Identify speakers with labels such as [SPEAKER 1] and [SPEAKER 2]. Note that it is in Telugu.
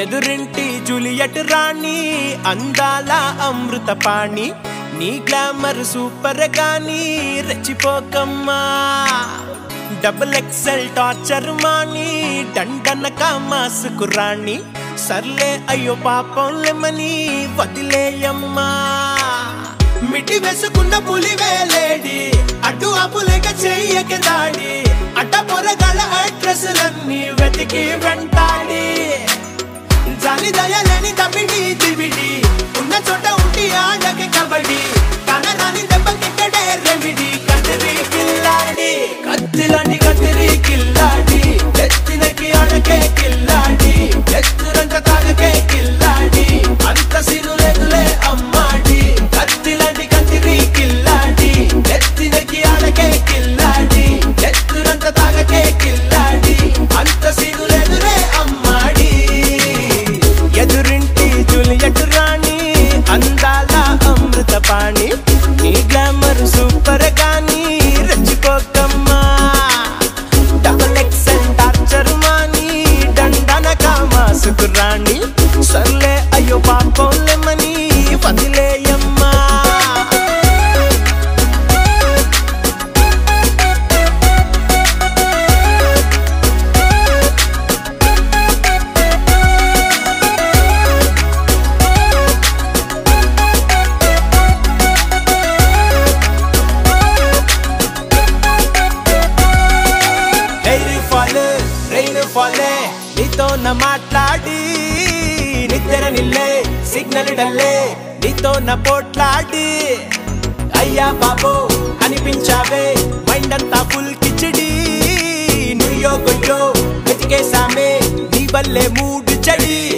[SPEAKER 1] ఎదురింటి జూలియట్ రాణి అందాల అమృత పాణి నీ గ్లామర్ సూపర్ గాని రెచ్చిపోకమ్మా. డబుల్ ఎక్సెల్ టార్చర్ మాని డండనక మాసుకు రాణి సర్లే అయ్యో పాపం లెమని వదిలేయమ్మా. మిటి వేసుకున్న పులి వేలేడి అటు అపులేక చెయ్యక దాడి అట్ట పొరగల అడ్రస్లన్నీ వెతికి వెంటాడి. జాలి దయలేని తమిడి దివిడి ఉన్న చోట ఉండి ఆడకి కబడి కనరాని దెబ్బకిక్కడే రెమిడి కదిరి కిల్లాడి కత్తిలాంటి కదిరి కిల్లాడి డల్లే నీతో నా పోట్లాడి. అయ్యా బాబో అనిపించావే. మైండ్ అంతా ఫుల్ కిచిడి. నుయ్యో గొయ్యో వెతికేసామే నీ వల్లే మూడు చెడి.